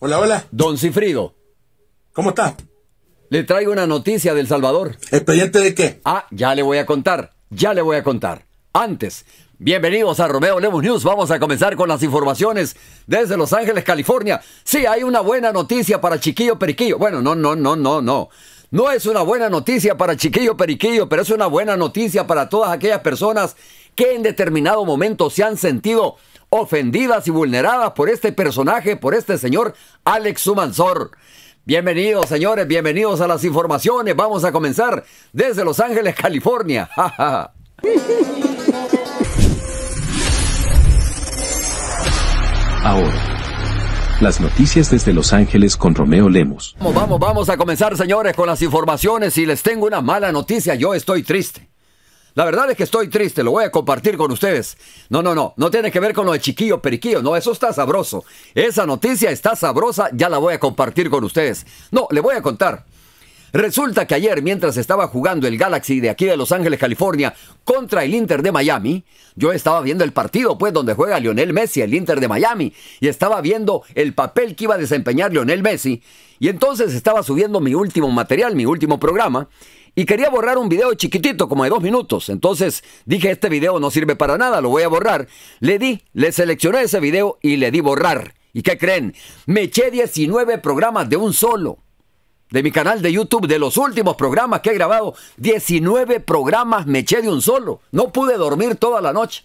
Hola, hola. Don Cifrido, ¿Cómo está? le traigo una noticia del Salvador. ¿Expediente de qué? Ah, ya le voy a contar, ya le voy a contar. Antes, bienvenidos a Romeo Lemos News. Vamos a comenzar con las informaciones desde Los Ángeles, California. Sí, hay una buena noticia para Chiquillo Periquillo. Bueno, no, no, no, no, no. No es una buena noticia para Chiquillo Periquillo, pero es una buena noticia para todas aquellas personas que en determinado momento se han sentido ofendidas y vulneradas por este personaje, por este señor Alex Sumansor. Bienvenidos, señores, bienvenidos a las informaciones. Vamos a comenzar desde Los Ángeles, California. Ahora, las noticias desde Los Ángeles con Romeo Lemos. Vamos, vamos, vamos a comenzar, señores, con las informaciones y les tengo una mala noticia. Yo estoy triste. La verdad es que estoy triste, lo voy a compartir con ustedes. No, no, no, no tiene que ver con lo de chiquillo periquillo, no, eso está sabroso. Esa noticia está sabrosa, ya la voy a compartir con ustedes. No, le voy a contar. Resulta que ayer, mientras estaba jugando el Galaxy de aquí de Los Ángeles, California, contra el Inter de Miami, yo estaba viendo el partido, pues, donde juega Lionel Messi, el Inter de Miami, y estaba viendo el papel que iba a desempeñar Lionel Messi, y entonces estaba subiendo mi último material, mi último programa, y quería borrar un video chiquitito, como de dos minutos. Entonces dije, este video no sirve para nada, lo voy a borrar. Le di, le seleccioné ese video y le di borrar. ¿Y qué creen? Me eché 19 programas de un solo de mi canal de YouTube, de los últimos programas que he grabado, 19 programas me eché de un solo. No pude dormir toda la noche.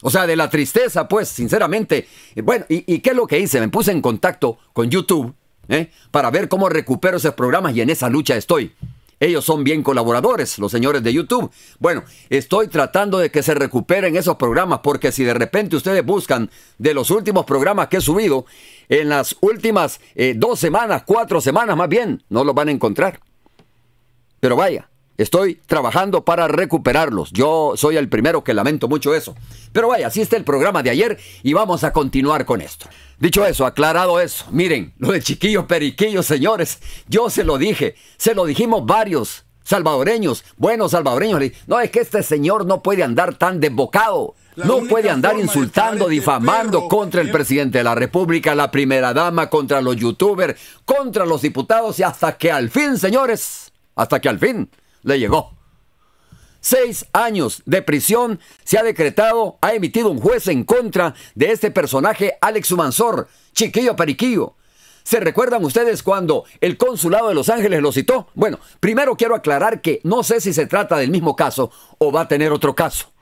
O sea, de la tristeza, pues, sinceramente. Bueno, ¿y, qué es lo que hice? Me puse en contacto con YouTube ¿eh? para ver cómo recupero esos programas y en esa lucha estoy. Ellos son bien colaboradores, los señores de YouTube. Bueno, estoy tratando de que se recuperen esos programas porque si de repente ustedes buscan de los últimos programas que he subido, en las últimas eh, dos semanas, cuatro semanas más bien, no los van a encontrar. Pero vaya, estoy trabajando para recuperarlos. Yo soy el primero que lamento mucho eso. Pero vaya, así está el programa de ayer y vamos a continuar con esto. Dicho eso, aclarado eso, miren, lo de chiquillo periquillo, señores, yo se lo dije, se lo dijimos varios salvadoreños, buenos salvadoreños. No, es que este señor no puede andar tan desbocado. La No puede andar insultando, este difamando perro contra el es- presidente de la República, la primera dama, contra los youtubers, contra los diputados y hasta que al fin, señores, hasta que al fin le llegó. Seis años de prisión se ha decretado, ha emitido un juez en contra de este personaje Alex Sumansor, chiquillo periquillo. ¿Se recuerdan ustedes cuando el consulado de Los Ángeles lo citó? Bueno, primero quiero aclarar que no sé si se trata del mismo caso o va a tener otro caso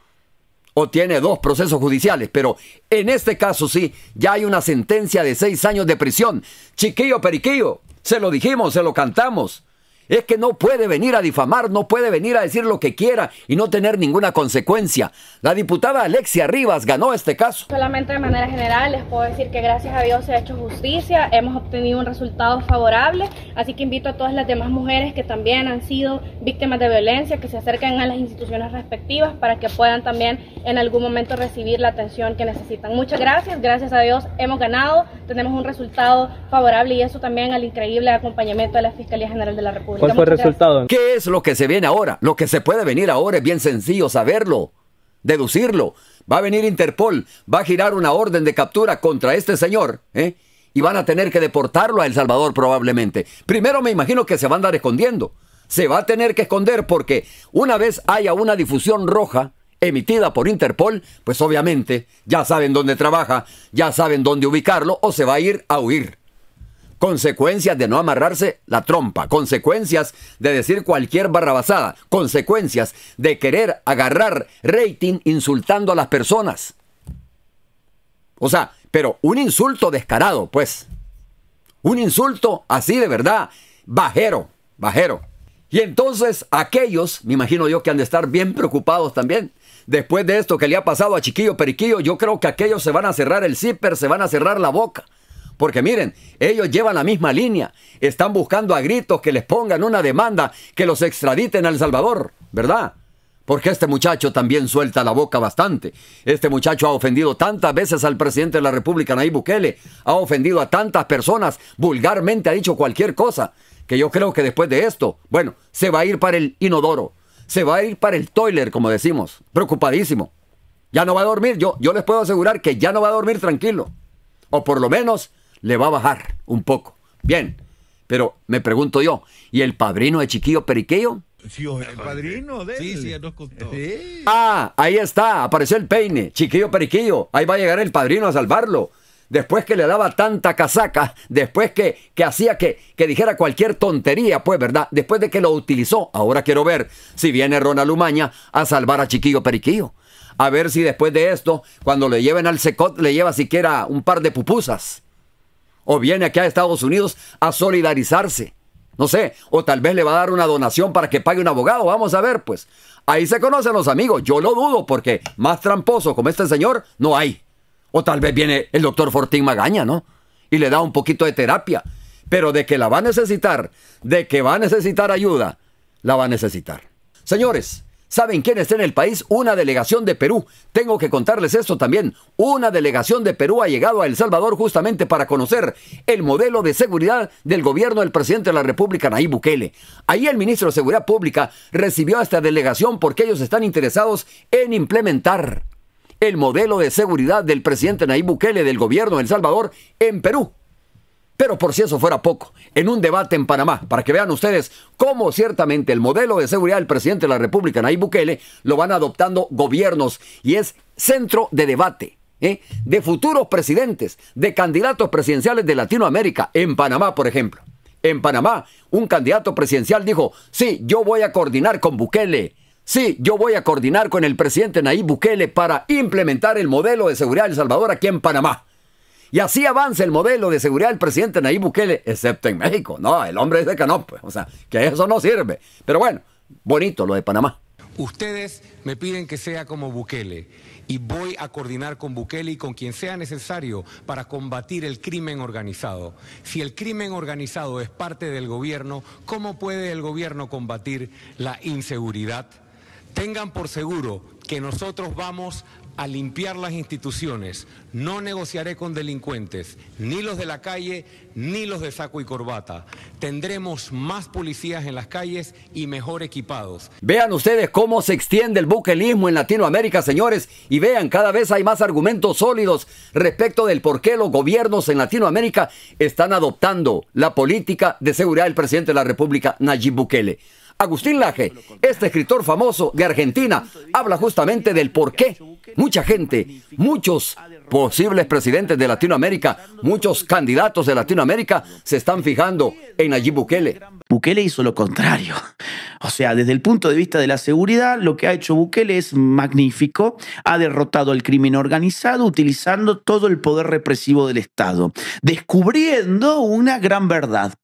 o tiene dos procesos judiciales, pero en este caso sí, ya hay una sentencia de seis años de prisión. Chiquillo Periquillo, se lo dijimos, se lo cantamos. Es que no puede venir a difamar, no puede venir a decir lo que quiera y no tener ninguna consecuencia. La diputada Alexia Rivas ganó este caso. Solamente de manera general les puedo decir que gracias a Dios se ha hecho justicia, hemos obtenido un resultado favorable, así que invito a todas las demás mujeres que también han sido víctimas de violencia que se acerquen a las instituciones respectivas para que puedan también en algún momento recibir la atención que necesitan. Muchas gracias, gracias a Dios hemos ganado, tenemos un resultado favorable y eso también al increíble acompañamiento de la Fiscalía General de la República. ¿Cuál fue el resultado? ¿Qué es lo que se viene ahora? Lo que se puede venir ahora es bien sencillo saberlo, deducirlo. Va a venir Interpol, va a girar una orden de captura contra este señor, ¿eh? Y van a tener que deportarlo a El Salvador probablemente. Primero me imagino que se va a andar escondiendo. Se va a tener que esconder porque una vez haya una difusión roja emitida por Interpol, pues obviamente ya saben dónde trabaja, ya saben dónde ubicarlo o se va a ir a huir. Consecuencias de no amarrarse la trompa, consecuencias de decir cualquier barrabasada, consecuencias de querer agarrar rating insultando a las personas. O sea, pero un insulto descarado, pues. Un insulto así de verdad, bajero, bajero. Y entonces aquellos, me imagino yo que han de estar bien preocupados también. Después de esto que le ha pasado a Chiquillo Periquillo, yo creo que aquellos se van a cerrar el zipper, se van a cerrar la boca. Porque miren, ellos llevan la misma línea. Están buscando a gritos que les pongan una demanda que los extraditen a El Salvador, ¿verdad? Porque este muchacho también suelta la boca bastante. Este muchacho ha ofendido tantas veces al presidente de la República, Nayib Bukele. Ha ofendido a tantas personas. Vulgarmente ha dicho cualquier cosa. Que yo creo que después de esto, bueno, se va a ir para el inodoro. Se va a ir para el toiler, como decimos. Preocupadísimo. Ya no va a dormir. Yo, yo les puedo asegurar que ya no va a dormir tranquilo. O por lo menos le va a bajar un poco. Bien, pero me pregunto yo, ¿y el padrino de Chiquillo Periquillo? Sí, el padrino de Sí, él. sí, ya nos contó. Sí. Ah, ahí está, apareció el peine, Chiquillo Periquillo, ahí va a llegar el padrino a salvarlo. Después que le daba tanta casaca, después que, que hacía que, que dijera cualquier tontería, pues, ¿verdad? Después de que lo utilizó, ahora quiero ver si viene Ronald Umaña a salvar a Chiquillo Periquillo. A ver si después de esto, cuando le lleven al secot, le lleva siquiera un par de pupusas. O viene aquí a Estados Unidos a solidarizarse. No sé, o tal vez le va a dar una donación para que pague un abogado. Vamos a ver, pues. Ahí se conocen los amigos. Yo lo dudo porque más tramposo como este señor no hay. O tal vez viene el doctor Fortín Magaña, ¿no? Y le da un poquito de terapia. Pero de que la va a necesitar, de que va a necesitar ayuda, la va a necesitar. Señores, ¿saben quién está en el país? Una delegación de Perú. Tengo que contarles esto también. Una delegación de Perú ha llegado a El Salvador justamente para conocer el modelo de seguridad del gobierno del presidente de la República, Nayib Bukele. Ahí el ministro de Seguridad Pública recibió a esta delegación porque ellos están interesados en implementar el modelo de seguridad del presidente Nayib Bukele del gobierno de El Salvador en Perú. Pero por si eso fuera poco, en un debate en Panamá, para que vean ustedes cómo ciertamente el modelo de seguridad del presidente de la República, Nayib Bukele, lo van adoptando gobiernos y es centro de debate. ¿eh? De futuros presidentes, de candidatos presidenciales de Latinoamérica, en Panamá, por ejemplo. En Panamá, un candidato presidencial dijo, sí, yo voy a coordinar con Bukele. Sí, yo voy a coordinar con el presidente Nayib Bukele para implementar el modelo de seguridad de El Salvador aquí en Panamá. Y así avanza el modelo de seguridad del presidente Nayib Bukele, excepto en México. No, el hombre dice que no, pues, o sea, que eso no sirve. Pero bueno, bonito lo de Panamá. Ustedes me piden que sea como Bukele y voy a coordinar con Bukele y con quien sea necesario para combatir el crimen organizado. Si el crimen organizado es parte del gobierno, ¿cómo puede el gobierno combatir la inseguridad? Tengan por seguro que nosotros vamos a limpiar las instituciones. No negociaré con delincuentes, ni los de la calle, ni los de saco y corbata. Tendremos más policías en las calles y mejor equipados. Vean ustedes cómo se extiende el buquelismo en Latinoamérica, señores, y vean, cada vez hay más argumentos sólidos respecto del por qué los gobiernos en Latinoamérica están adoptando la política de seguridad del presidente de la República, Nayib Bukele. Agustín Laje, este escritor famoso de Argentina, habla justamente del por qué mucha gente, muchos posibles presidentes de Latinoamérica, muchos candidatos de Latinoamérica se están fijando en Nayib Bukele. Bukele hizo lo contrario. O sea, desde el punto de vista de la seguridad, lo que ha hecho Bukele es magnífico. Ha derrotado al crimen organizado utilizando todo el poder represivo del Estado, descubriendo una gran verdad.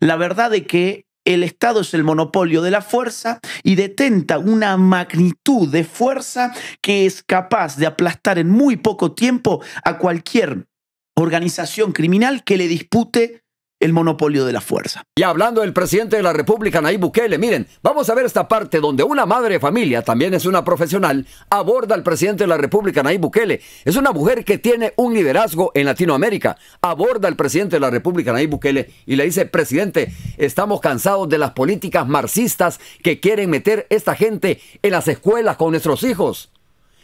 La verdad de que el Estado es el monopolio de la fuerza y detenta una magnitud de fuerza que es capaz de aplastar en muy poco tiempo a cualquier organización criminal que le dispute el monopolio de la fuerza. Y hablando del presidente de la República, Nayib Bukele, miren, vamos a ver esta parte donde una madre de familia, también es una profesional, aborda al presidente de la República, Nayib Bukele. Es una mujer que tiene un liderazgo en Latinoamérica. Aborda al presidente de la República, Nayib Bukele, y le dice, presidente, estamos cansados de las políticas marxistas que quieren meter esta gente en las escuelas con nuestros hijos.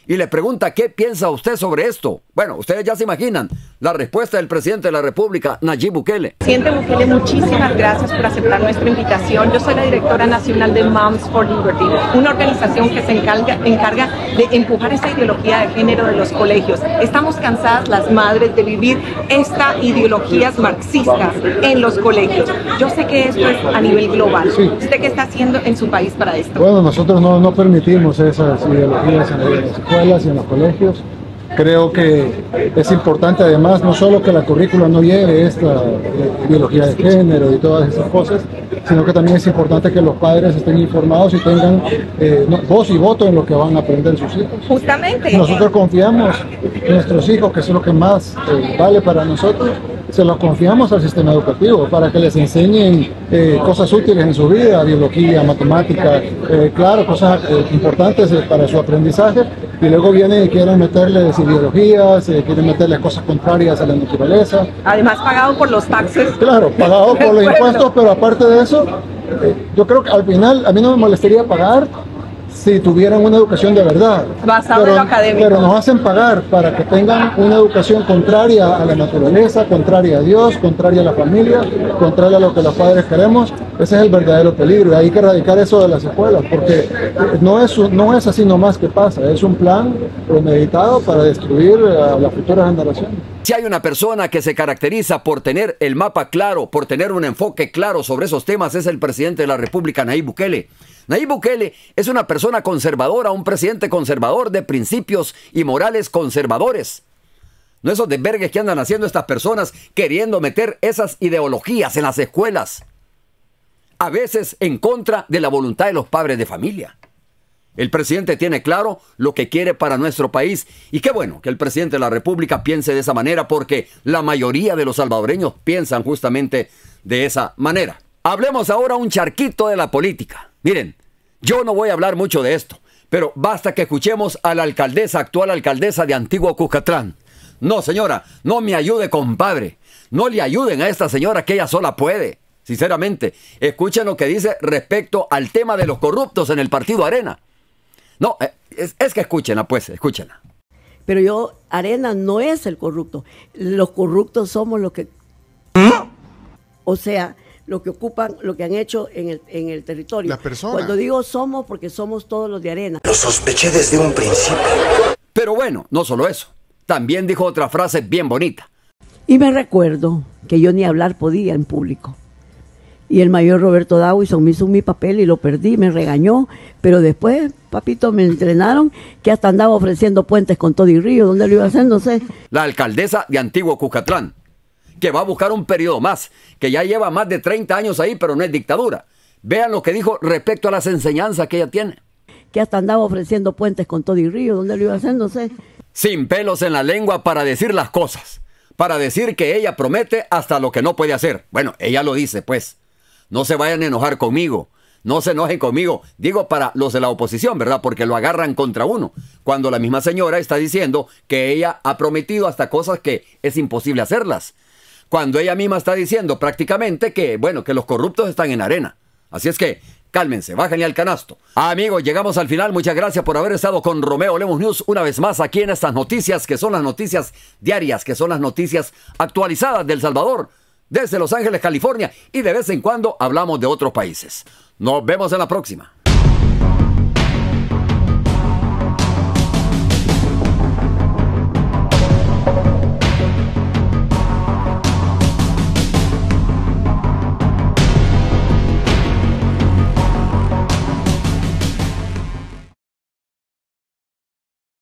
Y le pregunta, ¿qué piensa usted sobre esto? Bueno, ustedes ya se imaginan la respuesta del presidente de la República, Nayib Bukele. Presidente Bukele, muchísimas gracias por aceptar nuestra invitación. Yo soy la directora nacional de Moms for Liberty, una organización que se encarga, encarga de empujar esa ideología de género de los colegios. Estamos cansadas las madres de vivir esta ideologías marxistas en los colegios. Yo sé que esto es a nivel global. ¿Usted qué está haciendo en su país para esto? Bueno, nosotros no, no permitimos esas ideologías en las escuelas y en los colegios. Creo que es importante además no solo que la currícula no lleve esta eh, ideología de género y todas esas cosas, sino que también es importante que los padres estén informados y tengan eh, voz y voto en lo que van a aprender sus hijos. Justamente. Nosotros confiamos en nuestros hijos, que es lo que más eh, vale para nosotros, se los confiamos al sistema educativo para que les enseñen eh, cosas útiles en su vida, biología, matemática, eh, claro, cosas eh, importantes eh, para su aprendizaje, y luego vienen y quieren meterles ideologías, eh, quieren meterles cosas contrarias a la naturaleza. Además pagado por los taxes. Claro, pagado por los impuestos, pero aparte de eso, eh, yo creo que al final a mí no me molestaría pagar si tuvieran una educación de verdad. Basado en pero, lo académico. pero nos hacen pagar para que tengan una educación contraria a la naturaleza, contraria a Dios, contraria a la familia, contraria a lo que los padres queremos. Ese es el verdadero peligro y hay que erradicar eso de las escuelas porque no es, no es así nomás que pasa, es un plan premeditado para destruir a las futuras generaciones. Si hay una persona que se caracteriza por tener el mapa claro, por tener un enfoque claro sobre esos temas, es el presidente de la República, Nayib Bukele. Nayib Bukele es una persona conservadora, un presidente conservador de principios y morales conservadores. No esos desvergues que andan haciendo estas personas queriendo meter esas ideologías en las escuelas. A veces en contra de la voluntad de los padres de familia. El presidente tiene claro lo que quiere para nuestro país y qué bueno que el presidente de la República piense de esa manera porque la mayoría de los salvadoreños piensan justamente de esa manera. Hablemos ahora un charquito de la política. Miren, yo no voy a hablar mucho de esto, pero basta que escuchemos a la alcaldesa, actual alcaldesa de Antiguo Cucatlán. No, señora, no me ayude, compadre. No le ayuden a esta señora que ella sola puede. Sinceramente, escuchen lo que dice respecto al tema de los corruptos en el partido Arena. No, eh, es, es que escúchenla, pues, escúchenla. Pero yo, Arena no es el corrupto. Los corruptos somos los que. O sea, lo que ocupan, lo que han hecho en el, en el territorio. Las personas. Cuando digo somos, porque somos todos los de Arena. Lo sospeché desde un principio. Pero bueno, no solo eso. También dijo otra frase bien bonita. Y me recuerdo que yo ni hablar podía en público. Y el mayor Roberto Dawison me hizo mi papel y lo perdí, me regañó. Pero después, papito, me entrenaron que hasta andaba ofreciendo puentes con todo y río. ¿Dónde lo iba a hacer? No sé. La alcaldesa de Antiguo Cucatlán, que va a buscar un periodo más, que ya lleva más de 30 años ahí, pero no es dictadura. Vean lo que dijo respecto a las enseñanzas que ella tiene. Que hasta andaba ofreciendo puentes con todo y río. ¿Dónde lo iba a hacer? No sé. Sin pelos en la lengua para decir las cosas. Para decir que ella promete hasta lo que no puede hacer. Bueno, ella lo dice, pues. No se vayan a enojar conmigo. No se enojen conmigo. Digo para los de la oposición, ¿verdad? Porque lo agarran contra uno. Cuando la misma señora está diciendo que ella ha prometido hasta cosas que es imposible hacerlas. Cuando ella misma está diciendo prácticamente que, bueno, que los corruptos están en arena. Así es que, cálmense, bájenle al canasto. Amigos, llegamos al final. Muchas gracias por haber estado con Romeo Lemos News una vez más aquí en estas noticias que son las noticias diarias, que son las noticias actualizadas del Salvador desde Los Ángeles, California, y de vez en cuando hablamos de otros países. Nos vemos en la próxima.